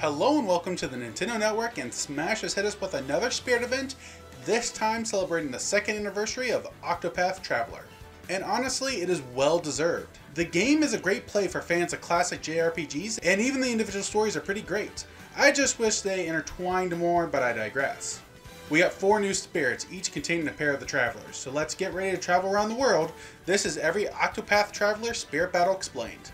Hello and welcome to the Nintendo Network and Smash has hit us with another Spirit event, this time celebrating the second anniversary of Octopath Traveler. And honestly, it is well deserved. The game is a great play for fans of classic JRPGs, and even the individual stories are pretty great. I just wish they intertwined more, but I digress. We got four new spirits, each containing a pair of the travelers, so let's get ready to travel around the world. This is every Octopath Traveler Spirit Battle Explained.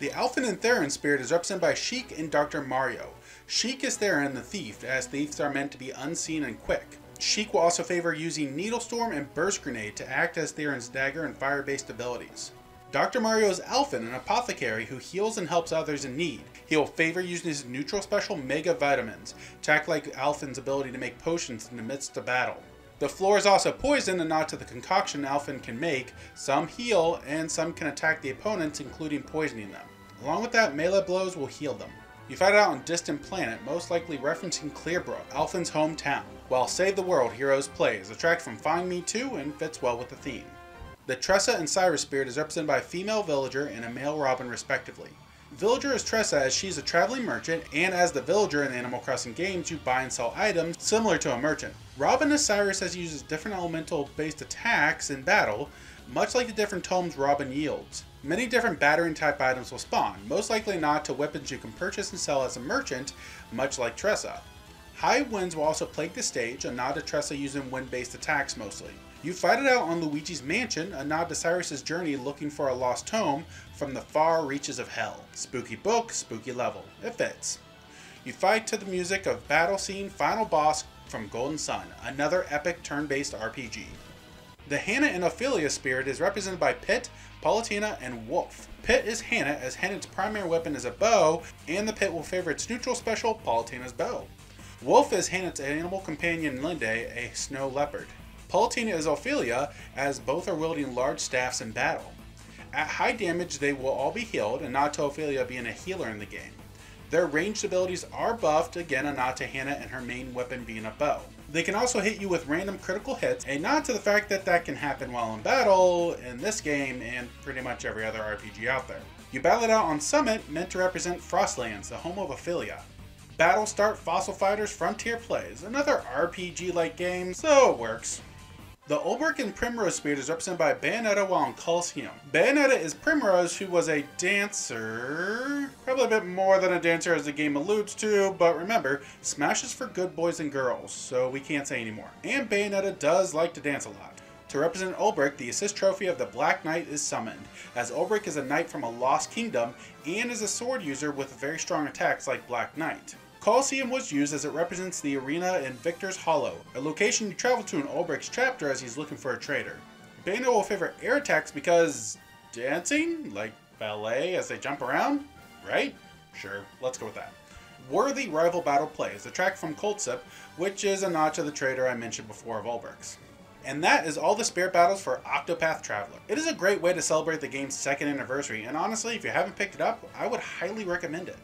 The Alfyn and Therion spirit is represented by Sheik and Dr. Mario. Sheik is Therion the thief, as thieves are meant to be unseen and quick. Sheik will also favor using Needle Storm and Burst Grenade to act as Therion's dagger and fire-based abilities. Dr. Mario is Alfyn, an apothecary who heals and helps others in need. He will favor using his neutral special Mega Vitamins to act like Alfyn's ability to make potions in the midst of battle. The floor is also poison, and not to the concoction Alfyn can make. Some heal, and some can attack the opponents, including poisoning them. Along with that, melee blows will heal them. You it out on Distant Planet, most likely referencing Clearbrook, Alfyn's hometown, while Save the World Heroes plays, a track from Find Me 2 and fits well with the theme. The Tressa and Cyrus spirit is represented by a female villager and a male Robin respectively. Villager is Tressa as she's a traveling merchant, and as the villager in the Animal Crossing games, you buy and sell items similar to a merchant. Robin is Cyrus as he uses different elemental based attacks in battle, much like the different tomes Robin yields. Many different battering type items will spawn, most likely not to weapons you can purchase and sell as a merchant, much like Tressa. High winds will also plague the stage, a nod to Tressa using wind based attacks mostly. You fight it out on Luigi's Mansion, a nod to Cyrus's journey looking for a lost tome from the far reaches of hell. Spooky book, spooky level. It fits. You fight to the music of Battle Scene Final Boss from Golden Sun, another epic turn-based RPG. The H'aanit and Ophilia spirit is represented by Pit, Palutena, and Wolf. Pit is H'aanit, as H'aanit's primary weapon is a bow, and the Pit will favor its neutral special, Palutena's bow. Wolf is H'aanit's animal companion Linde, a snow leopard. Palutena is Ophilia, as both are wielding large staffs in battle. At high damage, they will all be healed, and nod to Ophilia being a healer in the game. Their ranged abilities are buffed, again a nod to H'aanit and her main weapon being a bow. They can also hit you with random critical hits, a nod to the fact that that can happen while in battle in this game and pretty much every other RPG out there. You battle it out on Summit, meant to represent Frostlands, the home of Ophelia. Battlestart Fossil Fighters Frontier Plays, another RPG-like game, so it works. The Olberic and Primrose Spirit is represented by Bayonetta while in Colosseum. Bayonetta is Primrose, who was a dancer. Probably a bit more than a dancer as the game alludes to, but remember, Smash is for good boys and girls, so we can't say anymore. And Bayonetta does like to dance a lot. To represent Olberic, the assist trophy of the Black Knight is summoned, as Olberic is a knight from a lost kingdom and is a sword user with very strong attacks like Black Knight. Colosseum was used as it represents the arena in Victor's Hollow, a location you travel to in Olberic's chapter as he's looking for a trader. Bayonetta will favor air attacks because dancing? Like ballet as they jump around? Right? Sure, let's go with that. Worthy Rival Battle Play is a track from Coltsip, which is a nod to the trader I mentioned before of Olberic's. And that is all the spirit battles for Octopath Traveler. It is a great way to celebrate the game's second anniversary, and honestly, if you haven't picked it up, I would highly recommend it.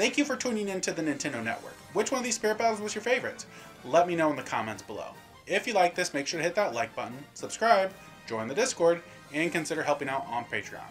Thank you for tuning in to the Nintendo Network. Which one of these spirit battles was your favorite? Let me know in the comments below. If you like this, make sure to hit that like button, subscribe, join the Discord, and consider helping out on Patreon.